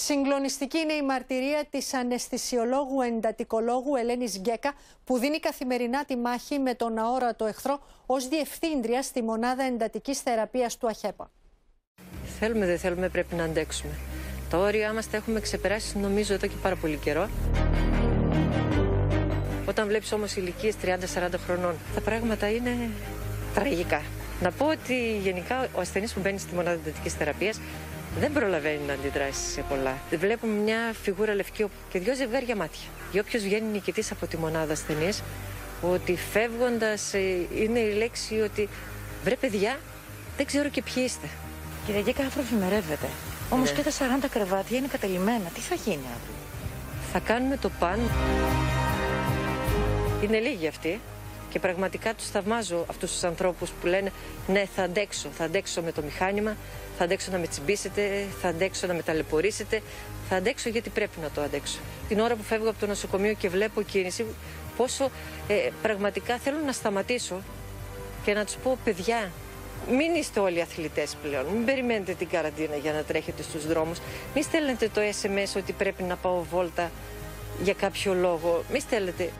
Συγκλονιστική είναι η μαρτυρία της αναισθησιολόγου εντατικολόγου Ελένης Γκέκα, που δίνει καθημερινά τη μάχη με τον αόρατο εχθρό ως διευθύντρια στη μονάδα εντατικής θεραπείας του ΑΧΕΠΑ. Θέλουμε, δεν θέλουμε, πρέπει να αντέξουμε. Τα όρια μας τα έχουμε ξεπεράσει, νομίζω, εδώ και πάρα πολύ καιρό. Όταν βλέπεις όμως ηλικίες 30-40 χρονών, τα πράγματα είναι τραγικά. Να πω ότι γενικά ο ασθενής που μπαίνει στη μονάδα εντατικής θεραπείας δεν προλαβαίνει να αντιδράσει σε πολλά. Βλέπουμε μια φιγούρα λευκή και δύο ζευγάρια μάτια. Για όποιος βγαίνει νικητής από τη μονάδα ασθενής, ότι φεύγοντας ε, είναι η λέξη ότι βρε παιδιά, δεν ξέρω και ποιοι είστε. Κύριε Γκέκα, άνθρωποι μερεύεται. Όμως Ναι. και τα 40 κρεβάτια είναι κατελημένα. Τι θα γίνει αύριο. Θα κάνουμε το παν. Είναι λίγοι αυτοί και πραγματικά τους θαυμάζω αυτούς τους ανθρώπους που λένε ναι θα αντέξω, θα αντέξω με το μηχάνημα, θα αντέξω να με τσιμπήσετε, θα αντέξω να με ταλαιπωρήσετε, θα αντέξω γιατί πρέπει να το αντέξω. Την ώρα που φεύγω από το νοσοκομείο και βλέπω κίνηση, πόσο ε, πραγματικά θέλω να σταματήσω και να τους πω παιδιά, μην είστε όλοι αθλητές πλέον. Μην περιμένετε την καραντίνα για να τρέχετε στους δρόμους. Μην στέλνετε το SMS ότι πρέπει να πάω βόλτα για κάποιο λόγο. Μην στέλνετε